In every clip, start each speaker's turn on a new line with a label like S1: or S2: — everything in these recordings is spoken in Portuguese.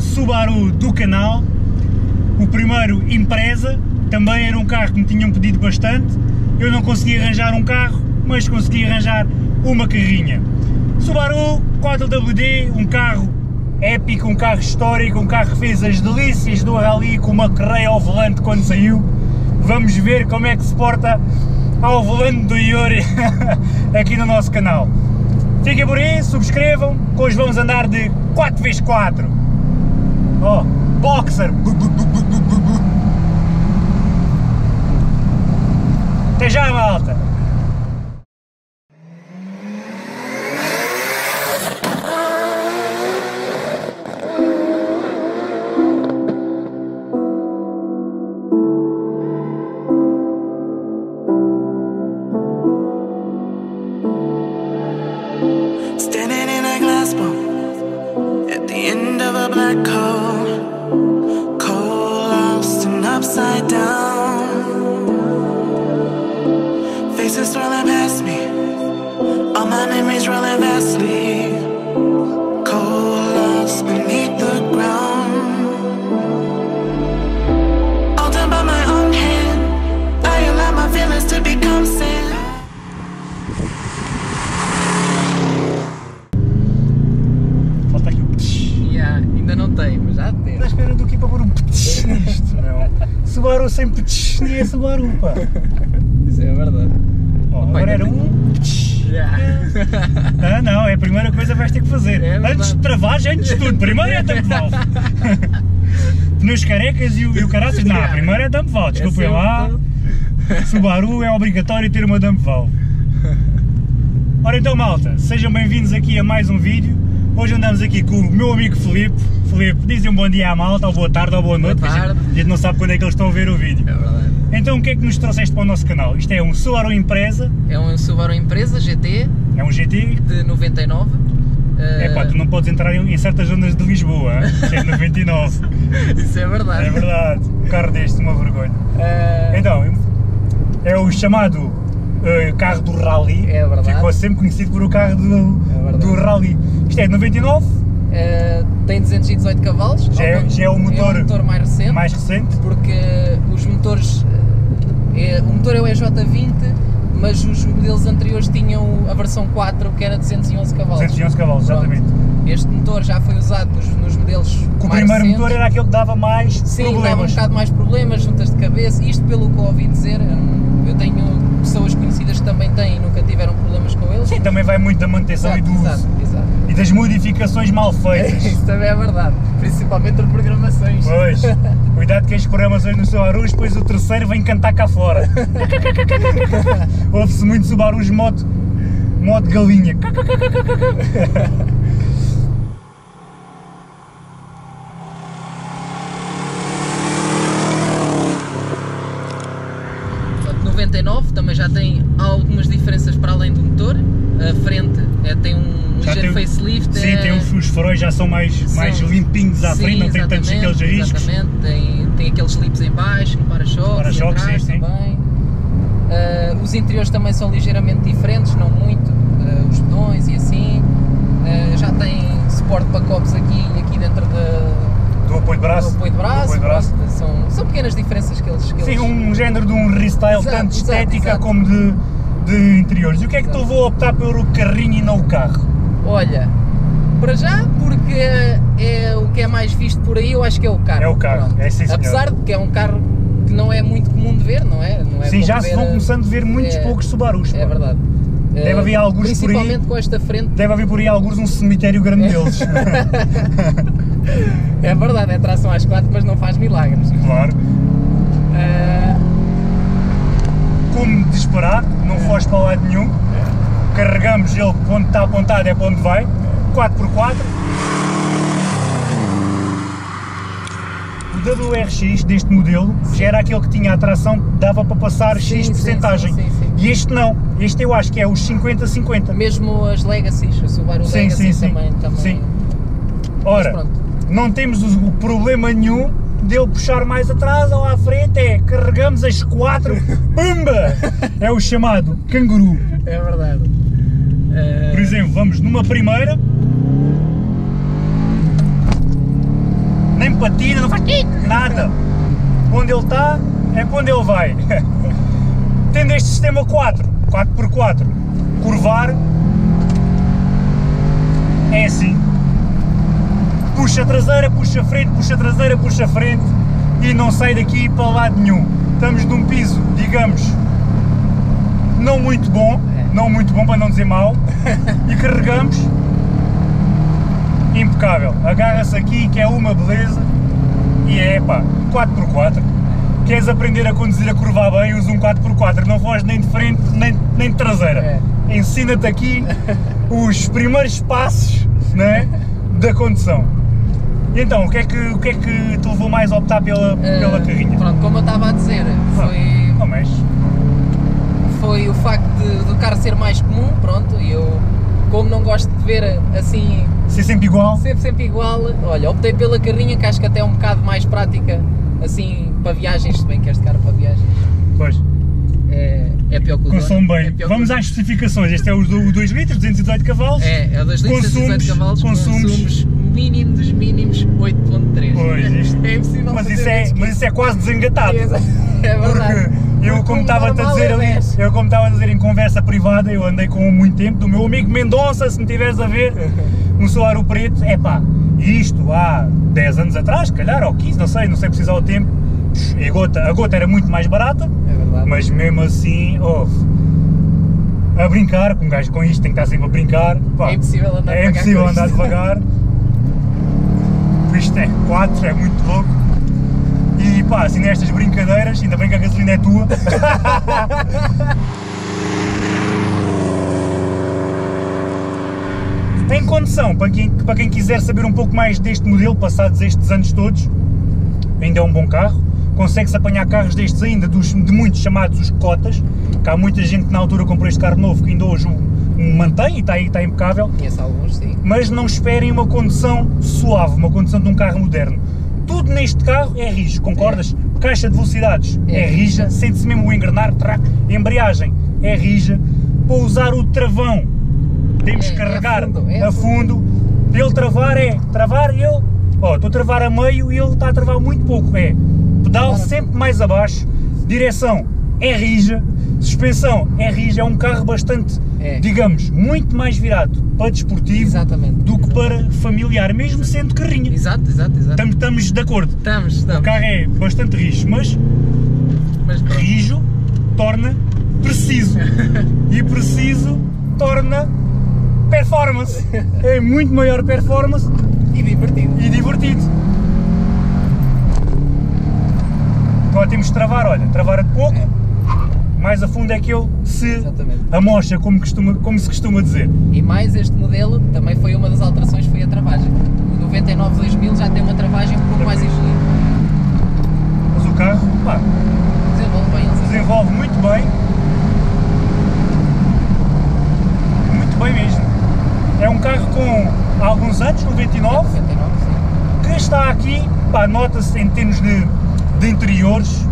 S1: Subaru do canal, o primeiro Impreza, também era um carro que me tinham pedido bastante, eu não consegui arranjar um carro, mas consegui arranjar uma carrinha. Subaru 4WD, um carro épico, um carro histórico, um carro que fez as delícias do rally com uma correia ao volante quando saiu. Vamos ver como é que se porta ao volante do Yuri aqui no nosso canal. Fiquem por aí, subscrevam, hoje vamos andar de 4x4. Oh, Boxer! Até já, malta! Subaru sem ptsh, nem é Subaru, pá.
S2: Isso é verdade. Opa,
S1: agora era
S2: ainda
S1: um. Ah, não, é a primeira coisa que vais ter que fazer.
S2: É
S1: antes de travagem, antes de tudo. Primeiro é dump valve. Pneus carecas e o, e o caraças. Não, primeiro é dump valve. Desculpem
S2: Esse é
S1: lá. Subaru é obrigatório ter uma dump valve. Ora então, malta, sejam bem-vindos aqui a mais um vídeo. Hoje andamos aqui com o meu amigo Filipe. Filipe, dizem um bom dia à malta, ou boa tarde, ou boa noite.
S2: Boa
S1: porque a gente-
S2: tarde.
S1: A gente não sabe quando é que eles estão a ver o vídeo.
S2: É verdade.
S1: Então, o que é que nos trouxeste para o nosso canal? Isto é um Subaru Impreza,
S2: É um Subaru Empresa GT
S1: é um GT.
S2: de 99.
S1: É pá, tu não podes entrar em, em certas zonas de Lisboa, é 99.
S2: Isso é verdade.
S1: É verdade, um carro deste, uma vergonha.
S2: Eh,
S1: Então, é o chamado eh, carro do Rally.
S2: É verdade.
S1: Ficou sempre conhecido por o carro do,
S2: É
S1: do Rally. Isto é de 99,
S2: eh, tem 218 cavalos.
S1: Já é-
S2: Algum-
S1: já é o motor-
S2: É o motor mais recente.
S1: mais recente.
S2: Porque os motores. eh, é- o motor é o EJ20, mas os modelos anteriores tinham a versão 4 que era 211 cavalos.
S1: 211 cavalos,
S2: Pronto.
S1: exatamente.
S2: Este motor já foi usado nos, nos modelos
S1: Que o primeiro
S2: recentes.
S1: motor era aquele que dava mais
S2: Sim, dava um
S1: problemas.
S2: bocado mais problemas, juntas de cabeça, isto pelo que eu ouvi dizer, eu tenho pessoas que também têm e nunca tiveram problemas com eles.
S1: Sim, também vai muito da manutenção e do
S2: exato,
S1: uso.
S2: exato.
S1: E das modificações mal feitas.
S2: Isso também é verdade, principalmente de programações.
S1: Pois, cuidado que as programações no Subarus, depois o terceiro vem cantar cá fora. Ouve-se muito Subarus modo, modo galinha.
S2: Portanto, 99 também já tem algumas diferenças para além do motor. A frente é, tem um
S1: Já
S2: ligeiro
S1: tem-
S2: facelift.
S1: Sim,
S2: é,
S1: tem os, os faróis já são mais, mais limpinhos à
S2: sim,
S1: frente, não tem tantos aqueles ariscos.
S2: Exatamente, tem, tem aqueles slips em baixo, no para-choques,
S1: sim.
S2: também. Ah, os interiores também são ligeiramente diferentes, não muito, ah, os bedões e assim. Ah, já tem suporte para copos aqui e aqui dentro da,
S1: Do apoio de braço.
S2: do apoio de braço.
S1: Apoio de braço.
S2: São, são pequenas diferenças que eles. Que
S1: Sim,
S2: eles...
S1: um género de um restyle
S2: Exato,
S1: tanto
S2: exato,
S1: estética
S2: exato.
S1: como de, de interiores. E o que é que
S2: Exato.
S1: levou a optar pelo carrinho e não o carro?
S2: Olha, para já, porque é o que é mais visto por aí, eu acho que é o carro.
S1: É o carro, é sim, senhor.
S2: Apesar de que é um carro que não é muito comum de ver, não é? Não é
S1: Sim, já se vão começando a ver muitos
S2: é-
S1: poucos Subarus.
S2: É verdade.
S1: Deve
S2: Eh,
S1: haver alguns por aí-
S2: Principalmente com esta frente.
S1: Deve haver por aí alguns um cemitério grande deles.
S2: É verdade, é tração às quatro, mas não faz milagres.
S1: claro.
S2: Eh,
S1: Como de esperar, não foge para lado nenhum. Carregamos ele onde está apontado é para onde vai. 4x4. O WRX deste modelo já era aquele que tinha a tração que dava para passar
S2: Sim,
S1: X porcentagem.
S2: sim, sim, sim.
S1: E este não. Este eu acho que é os 50-50.
S2: mesmo as Legacies, o Subaru
S1: Sim,
S2: Legacy
S1: sim, sim.
S2: também. também
S1: Sim. Ora, não temos o, o problema nenhum dele puxar mais atrás ou à frente, é carregamos as quatro, pumba! É o chamado canguru.
S2: É verdade. Eh,
S1: Por exemplo, vamos numa primeira, nem patina, não faz nada. Onde ele está é onde ele vai. Tendo este sistema 4, 4x4, curvar, é assim. Puxa a traseira, puxa a frente, puxa a traseira, puxa a frente e não sai daqui para lado nenhum. Estamos num piso, digamos, não muito bom, não muito bom para não dizer mau, e carregamos impecável. Agarra-se aqui que é uma beleza e é pá, 4x4. Queres aprender a conduzir a curvar bem, usa um 4x4, não foges nem de frente nem, nem de traseira.
S2: É.
S1: Ensina-te aqui os primeiros passos né, da condução. E então, o que, é que, o que é que te levou mais a optar pela, pela
S2: Eh,
S1: carrinha?
S2: Pronto, como eu estava a dizer,
S1: Ah,
S2: foi,
S1: Não mexe.
S2: Foi o facto de, do carro ser mais comum, pronto, e eu, como não gosto de ver assim,
S1: Ser sempre igual?
S2: sempre, sempre igual, olha, optei pela carrinha que acho que até é um bocado mais prática, assim, para viagens, se bem que este carro para viagens
S1: Pois.
S2: é, é pior que o dono,
S1: Consome bem.
S2: É que
S1: Vamos
S2: o-
S1: às especificações. Este é o 2 litros, 218 cavalos.
S2: É, é o 2 litros,
S1: Consumos-
S2: 118 cavalos,
S1: consumos-
S2: consumos mínimo dos mínimos 8.3.
S1: Pois, isto-
S2: É impossível
S1: Mas isso, é,
S2: que
S1: mas isso é quase desengatado.
S2: É verdade.
S1: Porque eu, como
S2: o
S1: estava a dizer ali,
S2: 10.
S1: eu como estava a dizer em conversa privada, eu andei com muito tempo, do meu amigo Mendonça, se me estiveres a ver, um Soaro Preto, é pá, isto há 10 anos atrás, calhar, ou 15, não sei, não sei precisar o tempo, a gota, a gota era muito mais barata,
S2: É
S1: mas mesmo assim, oh, a brincar, com um gajo com isto tem que estar sempre a brincar, pá,
S2: É impossível andar
S1: é
S2: devagar
S1: impossível andar devagar, isto é 4, é muito louco. E pá, assim nestas brincadeiras, ainda bem que a gasolina é tua. em condição, para quem, para quem quiser saber um pouco mais deste modelo, passados estes anos todos, ainda é um bom carro. Consegue-se apanhar carros destes ainda, dos, de muitos chamados os cotas, que há muita gente que na altura comprou este carro novo que ainda hoje o, o mantém e está, está impecável
S2: Conheço alguns, sim.
S1: mas não esperem uma condução suave, uma condução de um carro moderno. Tudo neste carro é rijo, concordas? Caixa de velocidades é,
S2: É
S1: rija, sente-se mesmo o engrenar, track, embreagem é rija. Para usar o travão, temos
S2: É,
S1: que
S2: é
S1: carregar
S2: fundo, é
S1: a fundo. Para ele travar é travar ele, ó, estou a travar a meio e ele está a travar muito pouco. É pedal sempre mais abaixo, direção é rija, suspensão é rija, é um carro bastante,
S2: É.
S1: digamos, muito mais virado para desportivo
S2: Exatamente.
S1: do que para familiar, mesmo sendo carrinha.
S2: Exato, exato, exato.
S1: Estamos, estamos de acordo.
S2: Estamos,
S1: O
S2: estamos.
S1: carro é bastante rijo, mas
S2: Mas pronto.
S1: rijo torna preciso. E preciso torna performance. É muito maior performance
S2: E divertido.
S1: e divertido. Agora temos de travar, olha, travar de pouco, mais a fundo é que ele se
S2: Exatamente.
S1: amocha, como, costuma, como se costuma dizer.
S2: E mais este modelo, também foi uma das alterações, foi a travagem. O 99 2000 já tem uma travagem um pouco mais evoluída.
S1: Mas o carro, pá,
S2: Desenvolve bem, eles
S1: desenvolve muito bem. Muito bem mesmo. É um carro com alguns anos, 99,
S2: 99, sim.
S1: que está aqui, pá, nota-se em termos de, de interiores.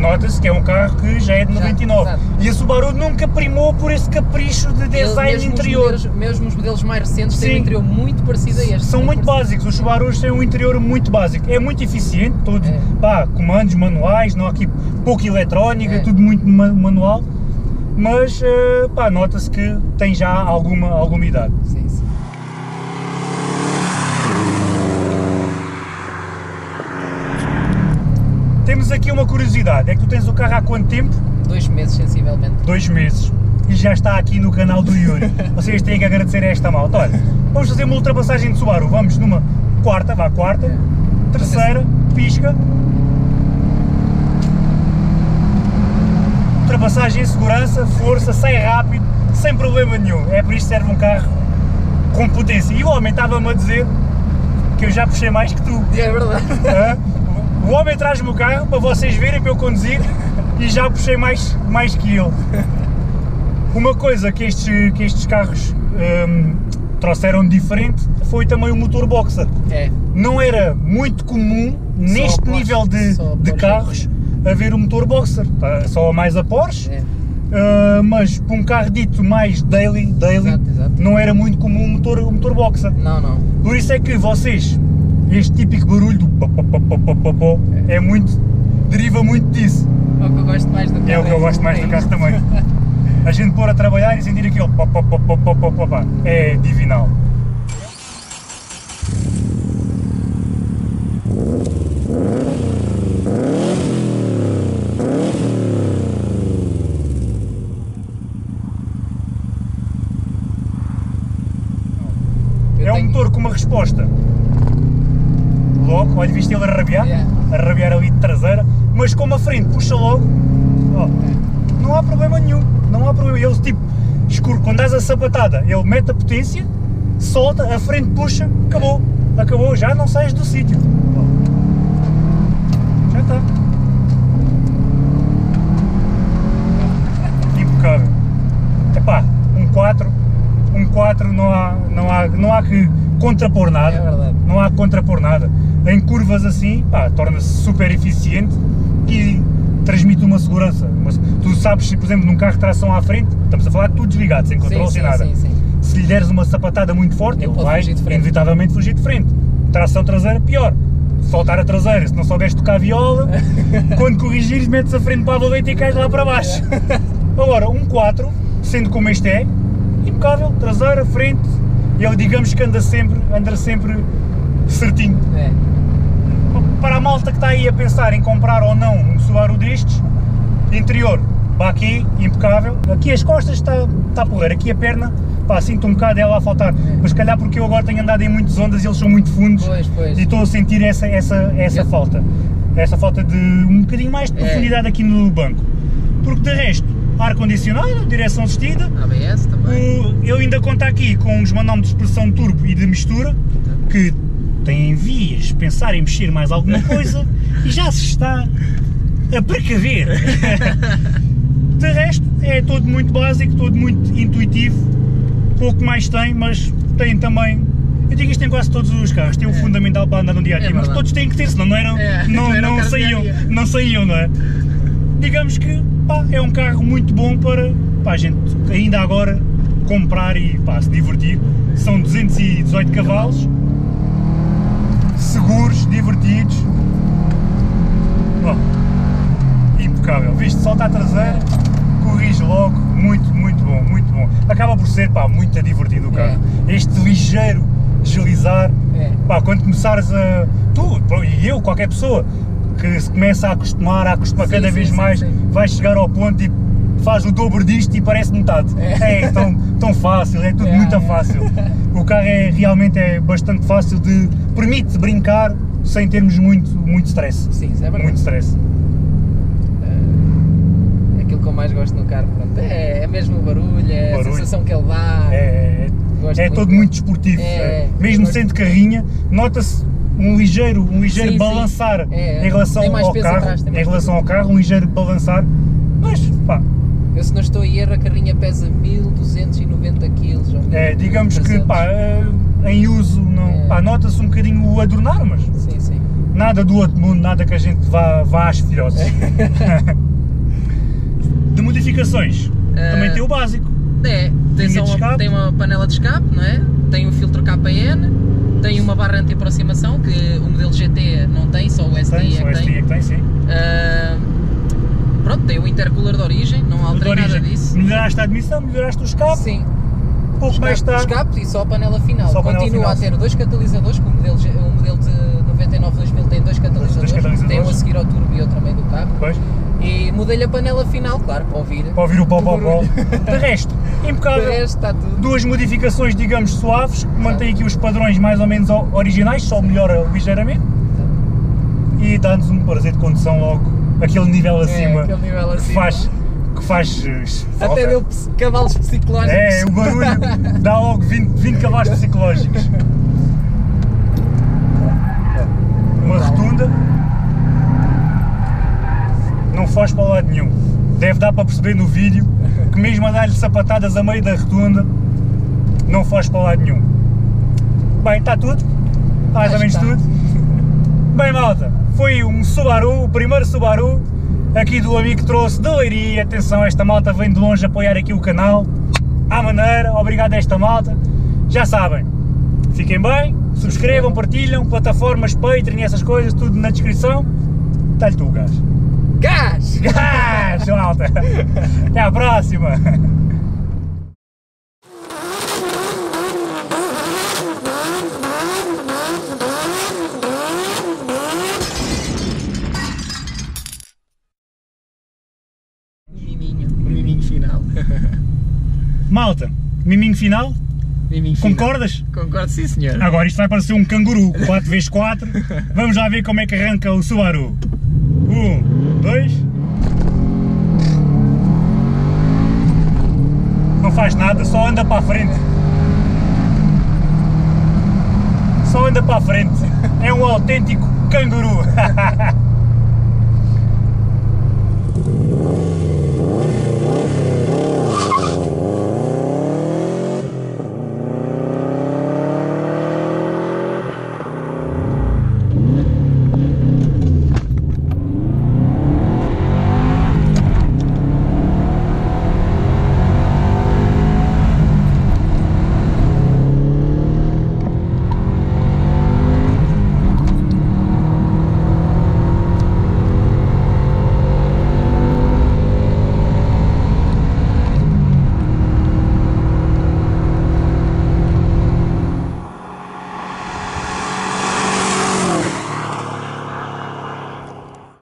S1: Nota-se que é um carro que já é de
S2: Já,
S1: 99.
S2: exato.
S1: e a Subaru nunca primou por esse capricho de design
S2: Mesmo os
S1: interior.
S2: modelos- mesmo os modelos mais recentes têm
S1: Sim.
S2: um interior muito parecido a este.
S1: São muito
S2: parecido.
S1: básicos, os Subarus têm um interior muito básico, é muito eficiente, tudo,
S2: É.
S1: pá, comandos manuais, não há aqui pouca eletrónica,
S2: É.
S1: tudo muito ma- manual, mas eh, pá, nota-se que tem já alguma, alguma idade.
S2: Sim, sim.
S1: Temos aqui uma curiosidade, é que tu tens o carro há quanto tempo?
S2: Dois meses sensivelmente.
S1: Dois meses. E já está aqui no canal do Yuri. Vocês têm que agradecer a esta malta. Olha, vamos fazer uma ultrapassagem de Subaru. Vamos numa quarta, vá quarta,
S2: É.
S1: terceira, pisca. Ultrapassagem em segurança, força, sai rápido, sem problema nenhum. É por isto que serve um carro com potência. E o homem estava-me a dizer que eu já puxei mais que tu.
S2: É verdade.
S1: O homem traz-me o carro para vocês verem, para eu conduzir e já puxei mais, mais que ele. Uma coisa que estes, que estes carros hum, trouxeram diferente foi também o motor boxer.
S2: É.
S1: Não era muito comum neste
S2: Porsche,
S1: nível de,
S2: só
S1: de carros haver o motor boxer. Tá? Só mais a Porsche,
S2: É.
S1: ah, mas para um carro dito mais daily, daily
S2: Exato, exato.
S1: não era muito comum o motor, o motor boxer.
S2: Não, não.
S1: Por isso é que vocês este típico barulho do pó, pó, pó, pó, pó, pó, pó, é muito, deriva muito disso.
S2: É o que eu gosto mais do carro.
S1: É o que eu gosto mais do
S2: é
S1: carro também. A gente pôr a trabalhar e sentir aquilo pó, pó, pó, pó, pó, pó, pó, pá, é divinal.
S2: Eu
S1: É um
S2: tenho-
S1: motor com uma resposta. Logo, olha, viste ele a rabiar?
S2: Yeah.
S1: A rabiar ali de traseira, mas como a frente puxa logo, ó, não há problema nenhum. Não há problema. Ele tipo, escuro, quando dás a sapatada, ele mete a potência, solta, a frente puxa, acabou. Acabou, já não sais do sítio. Ó. Já está. Impecável. Epá, um 4, um 4 não há, não há, não há que contrapor nada.
S2: É.
S1: Não há que contrapor nada. Em curvas assim, torna-se super eficiente e transmite uma segurança. Mas tu sabes, se por exemplo num carro de tração à frente, estamos a falar de tudo desligado, sem controle,
S2: sim,
S1: sem
S2: sim,
S1: nada.
S2: sim.
S1: Se lhe deres uma sapatada muito forte,
S2: Ele
S1: vai
S2: fugir
S1: inevitavelmente fugir de frente. Tração traseira, pior. Soltar a traseira, se não souberes tocar viola, quando corrigires, metes a frente para a valeta e cais lá para baixo. Agora, um 4, sendo como este é, impecável, traseira, frente, ele digamos que anda sempre, anda sempre certinho.
S2: É.
S1: Para a malta que está aí a pensar em comprar ou não um Subaru destes, interior, baqui, impecável. Aqui as costas está, está porreiro, aqui a perna, pá, sinto um bocado ela a faltar, mas se calhar porque eu agora tenho andado em muitas ondas e eles são muito fundos
S2: Pois, pois.
S1: e estou a sentir essa, essa, essa
S2: Eu-
S1: falta. Essa falta de um bocadinho mais de
S2: É.
S1: profundidade aqui no banco. Porque de resto, ar-condicionado, direção assistida,
S2: ABS também.
S1: o- eu ainda conto aqui com os manómetros de pressão turbo e de mistura, que têm vias pensar em mexer mais alguma coisa e já se está a precaver. De resto, é todo muito básico, todo muito intuitivo, pouco mais tem, mas tem também. Eu digo isto em quase todos os carros, tem o
S2: É.
S1: fundamental para andar no dia a dia,
S2: É
S1: mas todos têm que ter, senão não, eram,
S2: É,
S1: não,
S2: não
S1: não, saíam, não saíam, não é? Digamos que pá, é um carro muito bom para, para a gente ainda agora comprar e pá, se divertir. São 218 cavalos, seguros, divertidos. Ó, impecável. Viste, solta a traseira, corrige logo, muito, muito bom, muito bom. Acaba por ser pá, muito divertido o carro. Este ligeiro deslizar,
S2: É.
S1: pá, quando começares a. Tu e eu, qualquer pessoa que se começa a acostumar, a acostumar
S2: Sim,
S1: cada
S2: sim,
S1: vez
S2: sim,
S1: mais, vai chegar ao ponto e faz o dobro disto e parece metade.
S2: É.
S1: É, tão, tão fácil, é tudo
S2: É,
S1: muito
S2: é.
S1: fácil. O carro é realmente é bastante fácil de. permite brincar sem termos muito, muito stress.
S2: Sim, isso é verdade.
S1: Muito stress.
S2: É aquilo que eu mais gosto no carro. Pronto. É, é mesmo o barulho, é
S1: Barulho.
S2: a sensação que ele dá.
S1: É,
S2: Gosto
S1: é
S2: muito
S1: todo muito desportivo.
S2: É,
S1: é. Mesmo sendo carrinha, nota-se um ligeiro, um ligeiro
S2: Sim, sim.
S1: balançar
S2: É,
S1: em relação ao
S2: peso
S1: carro.
S2: atrás,
S1: em relação ao carro, um ligeiro balançar. Mas pá,
S2: Eu se não estou em erro, a carrinha pesa 1290 kg.
S1: é, digamos que
S2: 1300.
S1: pá, é, em uso não,
S2: É.
S1: pá, nota-se um bocadinho o adornar, mas
S2: Sim, sim.
S1: nada do outro mundo, nada que a gente vá, vá às filhotes. de modificações,
S2: Eh,
S1: também tem o básico.
S2: É, tem, uma, tem uma panela de escape, não é? Tem um filtro KN, tem uma barra anti-aproximação que o modelo GT não tem, só o STI
S1: Tem,
S2: é que tem.
S1: é que tem, sim.
S2: Pronto, tem o intercooler de origem, não
S1: De
S2: alterei nada disso.
S1: Melhoraste a admissão, melhoraste o escape,
S2: Sim,
S1: pouco mais
S2: escape,
S1: está.
S2: escape e só a panela final.
S1: Só a panela
S2: Continua
S1: final.
S2: a ter dois catalisadores, que o modelo, o modelo de 99-2000 tem dois catalisadores,
S1: catalisadores.
S2: tem um a seguir ao turbo e outro meio do carro.
S1: Pois.
S2: E mudei-lhe a panela final, claro, para ouvir.
S1: para ouvir o pó pó pó. De resto,
S2: De
S1: impecável.
S2: resto está tudo.
S1: Duas modificações, digamos, suaves, que mantém aqui os padrões mais ou menos originais, só melhora ligeiramente. E dá-nos um prazer de condução logo, aquele nível acima,
S2: É, aquele nível
S1: que
S2: acima.
S1: faz. Que faz eh, falta.
S2: Até deu cavalos psicológicos.
S1: É, o barulho dá logo 20, 20 cavalos psicológicos. Uma rotunda. Não foge para lado nenhum. Deve dar para perceber no vídeo que mesmo a dar-lhe sapatadas a meio da rotunda, não foge para lado nenhum. Bem, está tudo. Mais ou menos
S2: que
S1: tudo. Bem malta, foi um Subaru, o primeiro Subaru aqui do amigo que trouxe de Leiria. Atenção, esta malta vem de longe apoiar aqui o canal. À maneira, obrigado a esta malta. Já sabem, fiquem bem, Subscrevam, partilham, plataformas Patreon e essas coisas, tudo na descrição. Dá-lhe tu gás.
S2: Gás!
S1: Gás, malta! Até à próxima!
S2: Miminho, o miminho final.
S1: Malta, miminho final,
S2: Miminho final.
S1: concordas?
S2: Concordo, sim senhor.
S1: Agora isto vai parecer um canguru 4x4. Vamos lá ver como é que arranca o Subaru. Um, dois. Não faz nada, só anda para a frente. Só anda para a frente. É um autêntico canguru.